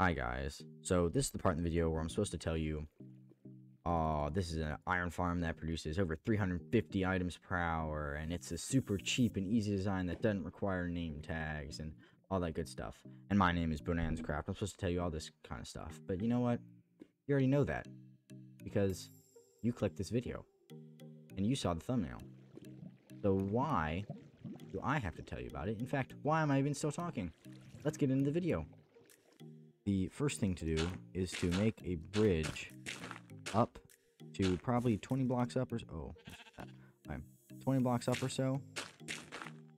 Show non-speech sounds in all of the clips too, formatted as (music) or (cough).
Hi guys, so this is the part in the video where I'm supposed to tell you, oh, this is an iron farm that produces over 350 items per hour, and it's a super cheap and easy design that doesn't require name tags and all that good stuff. And my name is BonanzaCraft. I'm supposed to tell you all this kind of stuff, but you know what? You already know that because you clicked this video and you saw the thumbnail. So why do I have to tell you about it? In fact, why am I even still talking? Let's get into the video the first thing to do is to make a bridge up to probably 20 blocks up or so. Oh, right, 20 blocks up or so.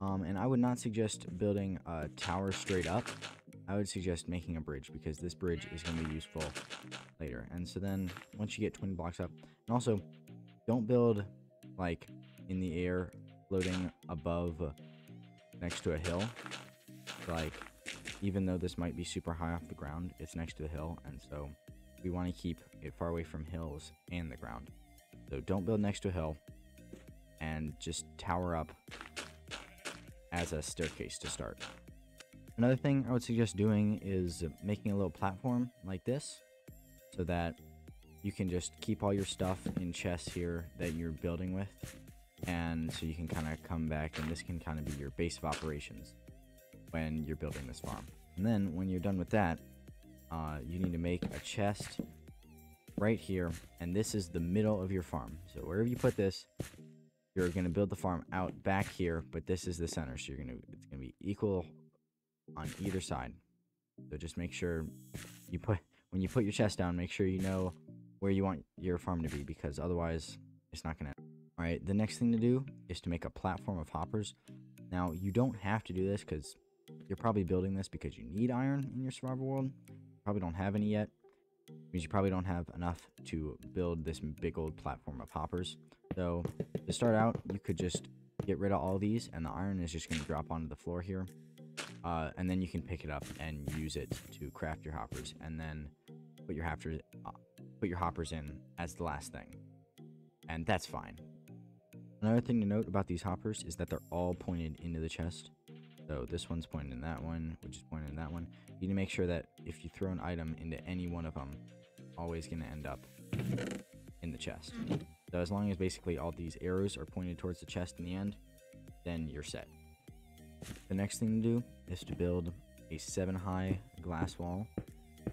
Um, and I would not suggest building a tower straight up. I would suggest making a bridge because this bridge is going to be useful later. And so then once you get 20 blocks up, and also don't build like in the air floating above next to a hill. Like even though this might be super high off the ground, it's next to a hill, and so we want to keep it far away from hills and the ground. So don't build next to a hill, and just tower up as a staircase to start. Another thing I would suggest doing is making a little platform like this, so that you can just keep all your stuff in chests here that you're building with, and so you can kind of come back, and this can kind of be your base of operations when you're building this farm. And then when you're done with that, uh, you need to make a chest right here. And this is the middle of your farm. So wherever you put this, you're going to build the farm out back here, but this is the center. So you're going to, it's going to be equal on either side. So just make sure you put, when you put your chest down, make sure you know where you want your farm to be because otherwise it's not going to. All right, the next thing to do is to make a platform of hoppers. Now, you don't have to do this because you're probably building this because you need iron in your survival world. Probably don't have any yet. Means you probably don't have enough to build this big old platform of hoppers. So to start out, you could just get rid of all these and the iron is just going to drop onto the floor here. Uh, and then you can pick it up and use it to craft your hoppers and then put your uh, put your hoppers in as the last thing. And that's fine. Another thing to note about these hoppers is that they're all pointed into the chest. So this one's pointing in that one, which is pointing in that one. You need to make sure that if you throw an item into any one of them, always going to end up in the chest. So as long as basically all these arrows are pointed towards the chest in the end, then you're set. The next thing to do is to build a 7 high glass wall.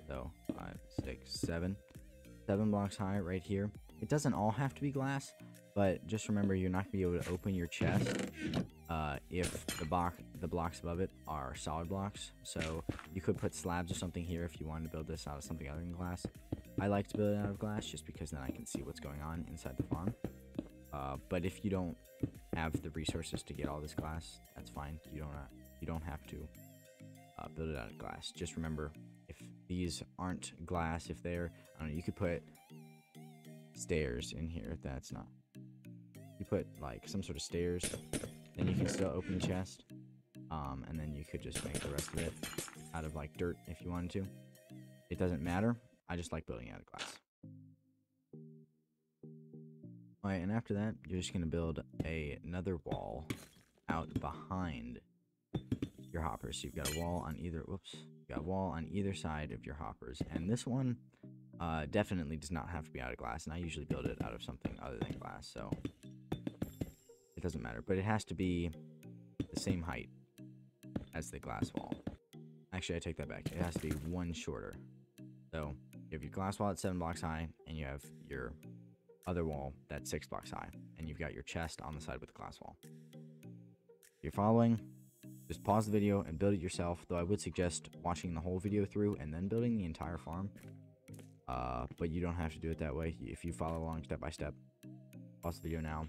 So five, six, seven, seven blocks high right here. It doesn't all have to be glass, but just remember, you're not going to be able to open your chest uh, if the, block, the blocks above it are solid blocks. So you could put slabs or something here if you wanted to build this out of something other than glass. I like to build it out of glass just because then I can see what's going on inside the farm. Uh, but if you don't have the resources to get all this glass, that's fine. You don't, uh, you don't have to uh, build it out of glass. Just remember, if these aren't glass, if they're, I don't know, you could put stairs in here. If that's not put like some sort of stairs, then you can still open the chest. Um, and then you could just make the rest of it out of like dirt if you wanted to. It doesn't matter. I just like building out of glass. Alright, and after that, you're just going to build a, another wall out behind your hoppers. So you've got a wall on either, whoops, you've got a wall on either side of your hoppers. And this one uh, definitely does not have to be out of glass. And I usually build it out of something other than glass. So it doesn't matter, but it has to be the same height as the glass wall. Actually, I take that back. It has to be one shorter. So you have your glass wall at seven blocks high, and you have your other wall that's six blocks high, and you've got your chest on the side with the glass wall. If you're following, just pause the video and build it yourself, though I would suggest watching the whole video through and then building the entire farm. Uh, but you don't have to do it that way. If you follow along step by step, pause the video now,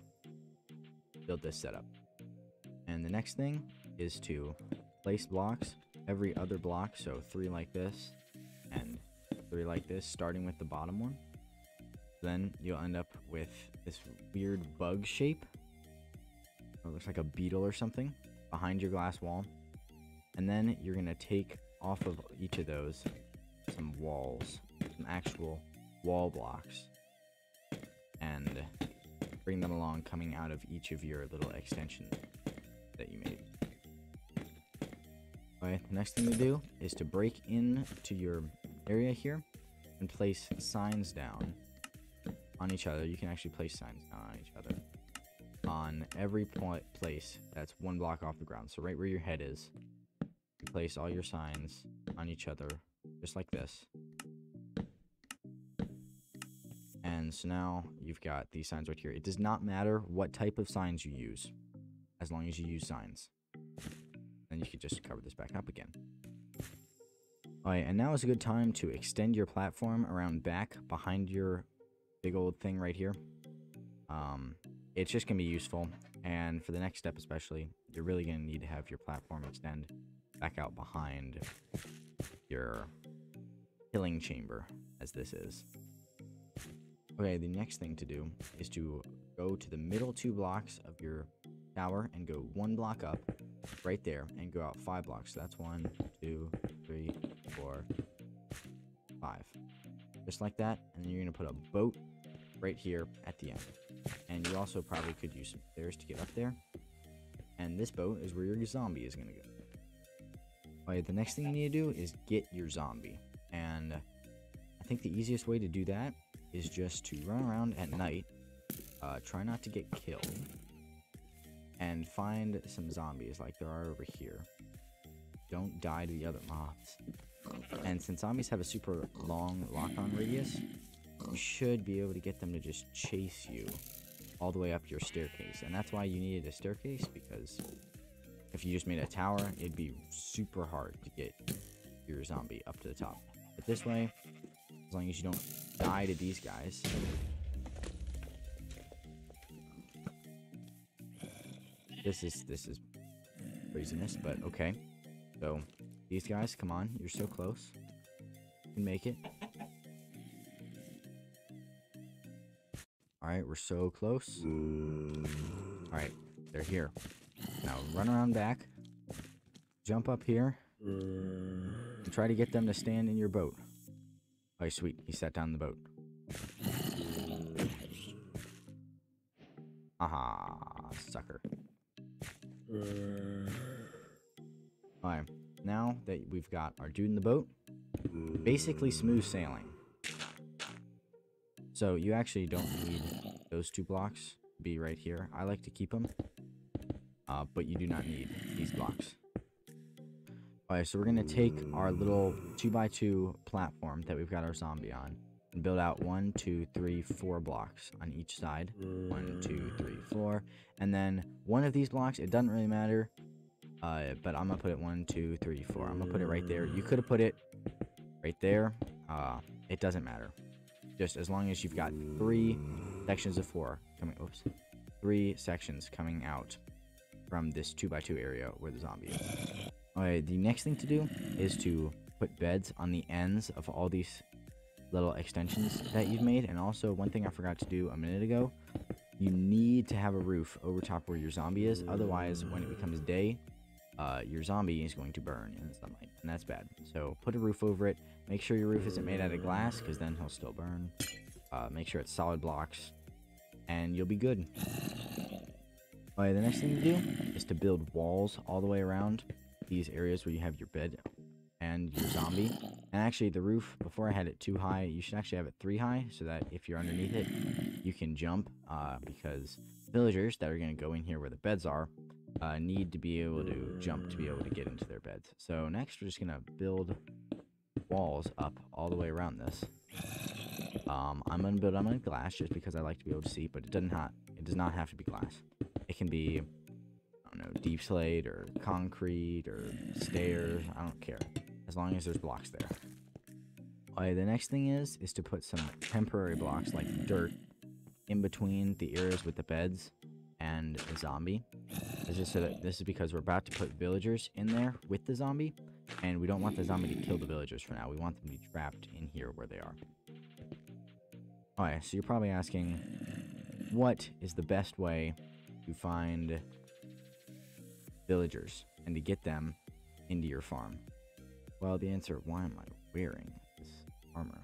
build this setup. And the next thing is to place blocks every other block. So three like this and three like this, starting with the bottom one. Then you'll end up with this weird bug shape. It looks like a beetle or something behind your glass wall. And then you're to take off of each of those some walls, some actual wall blocks. And bring them along coming out of each of your little extensions that you made. Alright, the next thing to do is to break into your area here and place signs down on each other. You can actually place signs down on each other on every point place that's one block off the ground. So right where your head is, place all your signs on each other, just like this. And so now you've got these signs right here. It does not matter what type of signs you use, as long as you use signs. Then you can just cover this back up again. Alright, and now is a good time to extend your platform around back behind your big old thing right here. Um, it's just going to be useful. And for the next step especially, you're really going to need to have your platform extend back out behind your killing chamber, as this is. Okay, the next thing to do is to go to the middle two blocks of your tower and go one block up right there and go out five blocks. So that's one, two, three, four, five. Just like that. And then you're going to put a boat right here at the end. And you also probably could use some stairs to get up there. And this boat is where your zombie is going to go. Okay, the next thing you need to do is get your zombie. And I think the easiest way to do that is just to run around at night. Uh, try not to get killed. And find some zombies like there are over here. Don't die to the other mobs. And since zombies have a super long lock-on radius, you should be able to get them to just chase you all the way up your staircase. And that's why you needed a staircase, because if you just made a tower, it'd be super hard to get your zombie up to the top. But this way, as long as you don't die to these guys. This is, this is craziness, but okay. So, these guys, come on, you're so close. You can make it. Alright, we're so close. Alright, they're here. Now run around back. Jump up here. And try to get them to stand in your boat. Oh, sweet. He sat down in the boat. Aha, sucker. Alright, now that we've got our dude in the boat, basically smooth sailing. So you actually don't need those two blocks to be right here. I like to keep them, uh, but you do not need these blocks. Alright, so we're to take our little 2x2 platform that we've got our zombie on and build out one, two, three, four blocks on each side. One, two, three, four. And then one of these blocks, it doesn't really matter, uh, but I'm to put it one, two, three, four. I'm to put it right there. You could have put it right there. Uh, it doesn't matter just as long as you've got three sections of four coming oops three sections coming out from this 2x2 area where the zombie is the next thing to do is to put beds on the ends of all these little extensions that you've made and also one thing i forgot to do a minute ago you need to have a roof over top where your zombie is otherwise when it becomes day uh, your zombie is going to burn in the sunlight, and that's bad. So put a roof over it. Make sure your roof isn't made out of glass, because then he'll still burn. Uh, make sure it's solid blocks, and you'll be good. Alright, the next thing to do is to build walls all the way around these areas where you have your bed and your zombie. And actually, the roof, before I had it too high, you should actually have it three high, so that if you're underneath it, you can jump, uh, because villagers that are going to go in here where the beds are uh, need to be able to jump to be able to get into their beds. So next we're just going to build walls up all the way around this. Um, I'm going to build them on glass just because I like to be able to see, but it doesn't have, it does not have to be glass. It can be, I don't know, deep slate or concrete or stairs. I don't care. As long as there's blocks there. Okay, the next thing is, is to put some temporary blocks like dirt in between the areas with the beds and the zombie. This is so that this is because we're about to put villagers in there with the zombie, and we don't want the zombie to kill the villagers for now. We want them to be trapped in here where they are. Alright, so you're probably asking, what is the best way to find villagers and to get them into your farm? Well, the answer, why am I wearing this armor?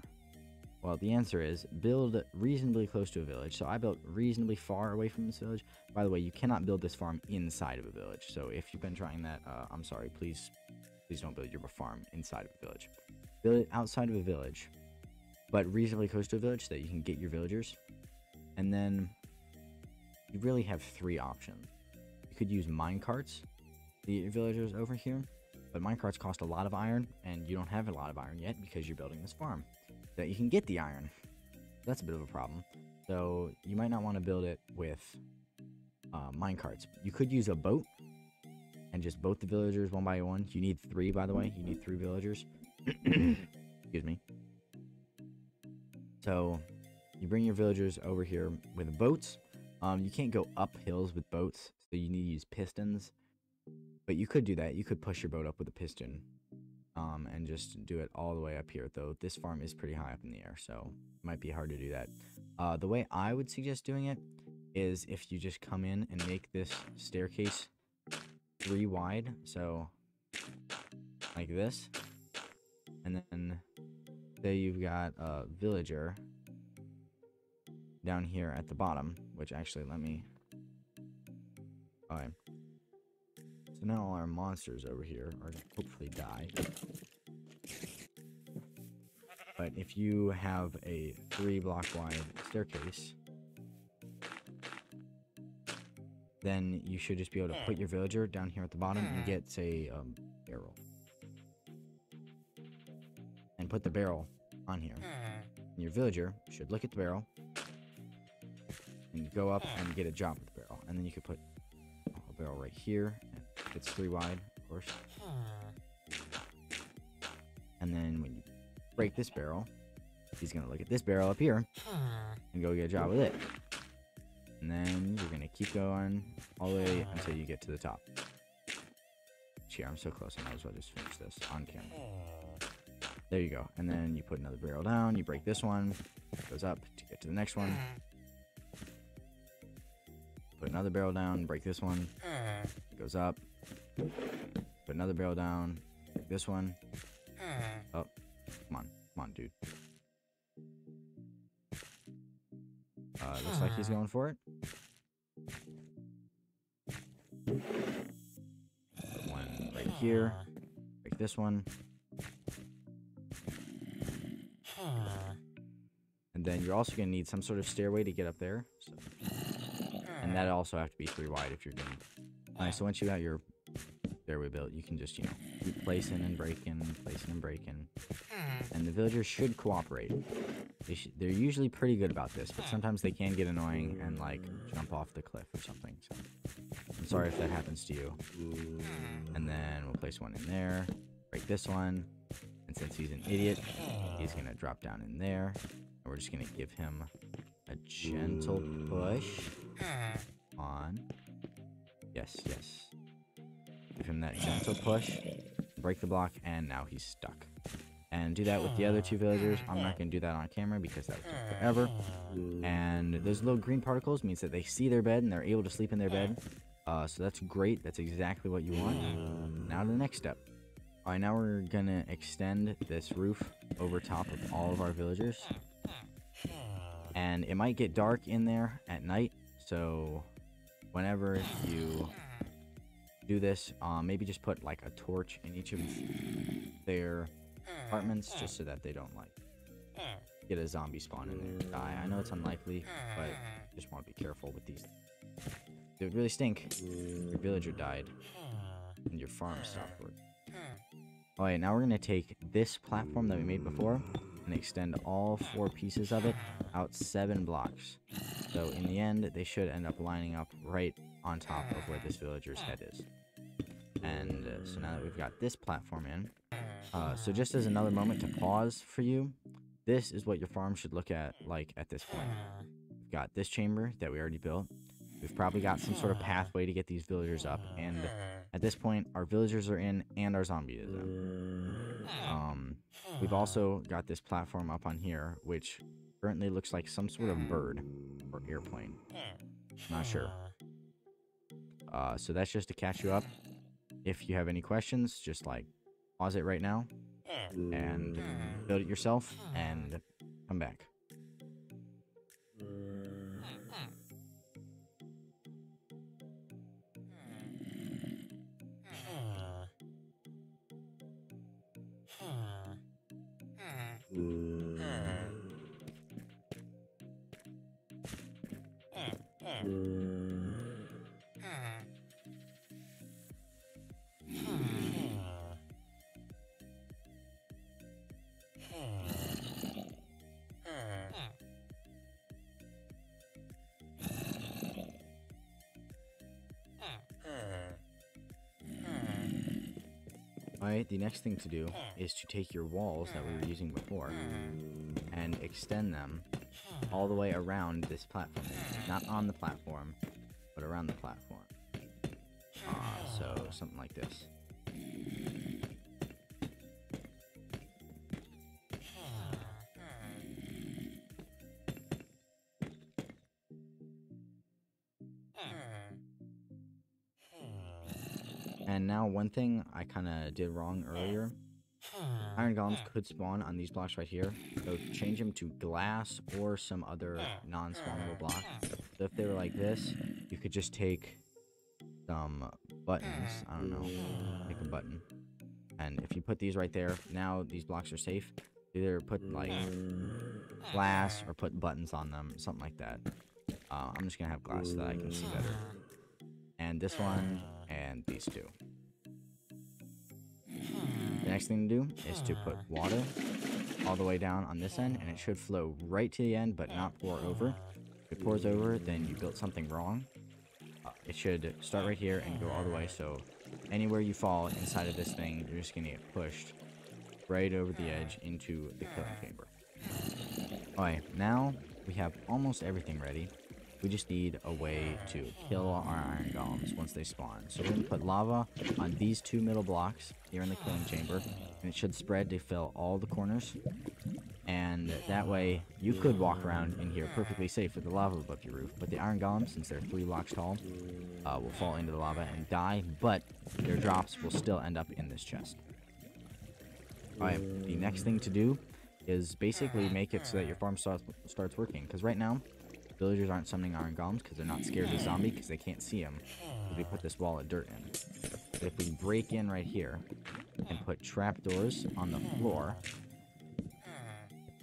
Well, the answer is build reasonably close to a village. So I built reasonably far away from this village. By the way, you cannot build this farm inside of a village. So if you've been trying that, uh, I'm sorry. Please, please don't build your farm inside of a village. build it outside of a village, but reasonably close to a village so that you can get your villagers. And then you really have three options. You could use mine carts your villagers over here, but mine carts cost a lot of iron, and you don't have a lot of iron yet because you're building this farm. So that you can get the iron. That's a bit of a problem. So you might not want to build it with uh, mine carts. You could use a boat and just boat the villagers one by one. You need three, by the way. You need three villagers. (coughs) Excuse me. So you bring your villagers over here with boats. Um, you can't go up hills with boats, so you need to use pistons. But you could do that. You could push your boat up with a piston um, and just do it all the way up here. Though this farm is pretty high up in the air, so it might be hard to do that. Uh, the way I would suggest doing it is if you just come in and make this staircase three wide, so like this, and then say you've got a villager down here at the bottom, which actually let me. Alright. Now all our monsters over here are hopefully die. But if you have a three block wide staircase, then you should just be able to put your villager down here at the bottom and get, say, a um, barrel. And put the barrel on here. And your villager should look at the barrel and go up and get a job with the barrel. And then you could put a barrel right here. It's three wide, of course. And then when you break this barrel, he's gonna look at this barrel up here and go get a job with it. And then you're gonna keep going all the way until you get to the top. Here, I'm so close, I might as well just finish this on camera. There you go. And then you put another barrel down, you break this one, goes up to get to the next one. Put another barrel down, break this one, goes up. Put another barrel down, this one. Hmm. Oh, come on, come on, dude. Uh, looks like he's hmm. going for it. Put one right here. Hmm. Break this one. And then you're also going to need some sort of stairway to get up there. So. And that also have to be three wide if you're doing. Alright, so once you got your stairway built, you can just, you know, keep placing and breaking, placing and breaking. Hmm. And the villagers should cooperate. They sh they're usually pretty good about this, but hmm. sometimes they can get annoying and, like, jump off the cliff or something. So I'm sorry if that happens to you. Hmm. And then we'll place one in there, break this one. And since he's an idiot, he's going to drop down in there. And we're just going to give him a gentle push on. Yes, yes. Give him that gentle push, break the block, and now he's stuck. And do that with the other two villagers. I'm not going to do that on camera because that would take forever. And those little green particles means that they see their bed and they're able to sleep in their bed. Uh, so that's great. That's exactly what you want. Now to the next step. Alright, now we're going to extend this roof over top of all of our villagers and it might get dark in there at night so whenever you do this um, maybe just put like a torch in each of their apartments just so that they don't like get a zombie spawn in there and die. I know it's unlikely but just want to be careful with these. It would really stink. Your villager died and your farm stopped working. Alright, now we're going to take this platform that we made before and extend all four pieces of it out seven blocks. So in the end, they should end up lining up right on top of where this villager's head is. And uh, so now that we've got this platform in, uh, so just as another moment to pause for you, this is what your farm should look at like at this point. We've got this chamber that we already built. We've probably got some sort of pathway to get these villagers up, and at this point, our villagers are in and our zombie is in. Um, we've also got this platform up on here, which currently looks like some sort of bird or airplane. Not sure. Uh, so that's just to catch you up. If you have any questions, just like pause it right now and build it yourself and come back. Uh. (laughs) Alright, the next thing to do is to take your walls that we were using before and extend them all the way around this platform. Not on the platform, but around the platform. Uh, so, something like this. One thing I kind of did wrong earlier. Iron golems could spawn on these blocks right here. So change them to glass or some other non-spawnable block. So if they were like this, you could just take some buttons. I don't know. Make a button. And if you put these right there, now these blocks are safe. Either put like glass or put buttons on them, something like that. Uh, I'm just gonna have glass so that I can see better. And this one, and these two. The next thing to do is to put water all the way down on this end, and it should flow right to the end, but not pour over. If it pours over, then you built something wrong. Uh, it should start right here and go all the way, so anywhere you fall inside of this thing, you're just gonna get pushed right over the edge into the killing chamber. Alright, now we have almost everything ready. We just need a way to kill our iron golems once they spawn. So we're going to put lava on these two middle blocks here in the killing chamber. And it should spread to fill all the corners. And that way, you could walk around in here perfectly safe with the lava above your roof. But the iron golems, since they're three blocks tall, uh, will fall into the lava and die. But their drops will still end up in this chest. Alright, the next thing to do is basically make it so that your farm starts, starts working. Because right now, Villagers aren't summoning iron golems because they're not scared of the zombie because they can't see him. we put this wall of dirt in. But if we break in right here and put trapdoors on the floor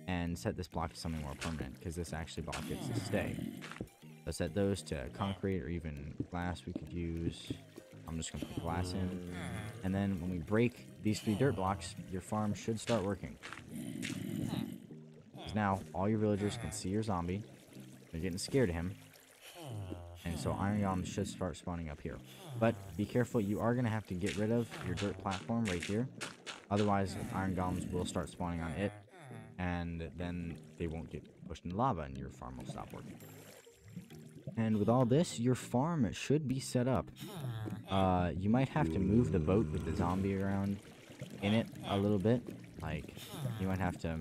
and set this block to something more permanent because this actually block gets to stay. So set those to concrete or even glass we could use. I'm just going to put glass in. And then when we break these three dirt blocks, your farm should start working. Because now all your villagers can see your zombie they're getting scared of him. And so iron golems should start spawning up here. But be careful, you are going to have to get rid of your dirt platform right here. Otherwise, iron golems will start spawning on it. And then they won't get pushed in lava and your farm will stop working. And with all this, your farm should be set up. Uh, you might have to move the boat with the zombie around in it a little bit. Like, you might have to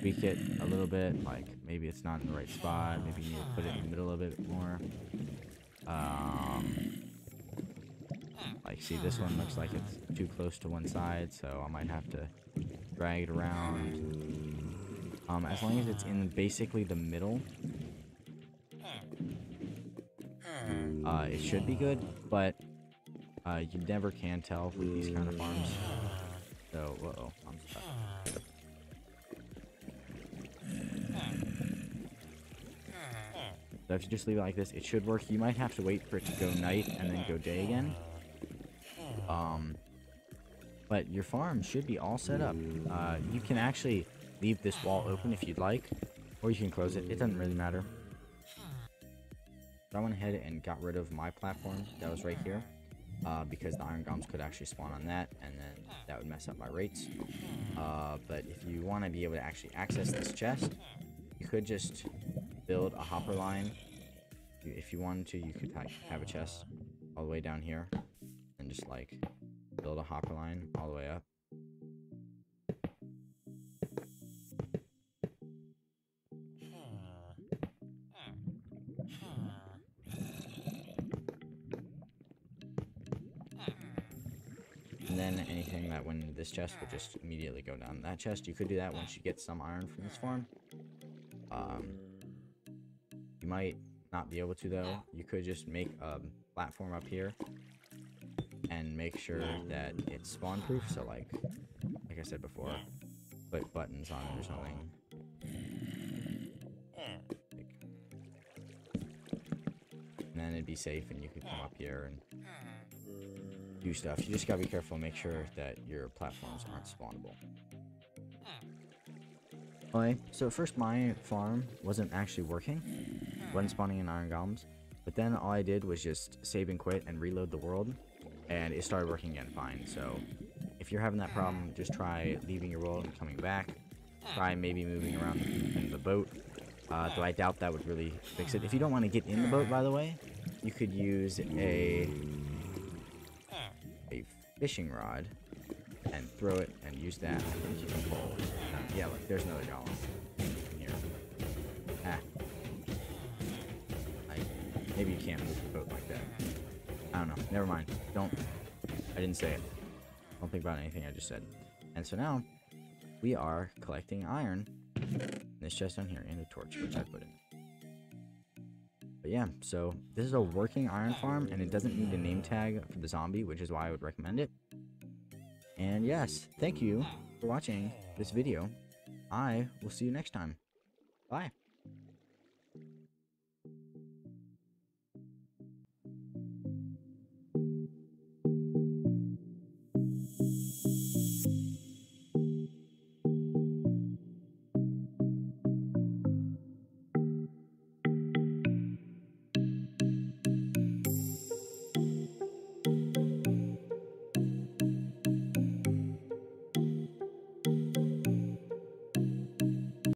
tweak it a little bit. Like maybe it's not in the right spot. Maybe you need to put it in the middle a bit more. Um, like see this one looks like it's too close to one side, so I might have to drag it around. Um, as long as it's in basically the middle, uh, it should be good, but uh, you never can tell with these kind of farms. So, uh oh I'm stuck. So if you just leave it like this, it should work. You might have to wait for it to go night and then go day again. Um, but your farm should be all set up. Uh, you can actually leave this wall open if you'd like, or you can close it. It doesn't really matter. So I went ahead and got rid of my platform that was right here. Uh, because the iron golems could actually spawn on that, and then that would mess up my rates. Uh, but if you want to be able to actually access this chest, you could just build a hopper line. If you wanted to, you could have a chest all the way down here and just like build a hopper line all the way up. And then anything that when this chest would just immediately go down that chest, you could do that once you get some iron from this farm. Um, you might not be able to though. You could just make a platform up here and make sure that it's spawn proof. So like, like I said before, put buttons on it or something. And then it'd be safe and you could come up here and hmm. do stuff. You just gotta be careful, make sure that your platforms aren't spawnable. Hmm. Okay, so first my farm wasn't actually working, wasn't spawning in iron golems, but then all I did was just save and quit and reload the world, and it started working again fine. So if you're having that problem, just try leaving your world and coming back. Try maybe moving around in the boat, uh, though I doubt that would really fix it. If you don't want to get in the boat, by the way, you could use a a fishing rod and throw it and use that. I you can pull. Yeah, look, there's another golem maybe you can't move the boat like that. I don't know. Never mind. Don't. I didn't say it. Don't think about anything I just said. And so now, we are collecting iron this chest down here and a torch, which I put in. But yeah, so this is a working iron farm, and it doesn't need a name tag for the zombie, which is why I would recommend it. And yes, thank you for watching this video. I will see you next time. Bye.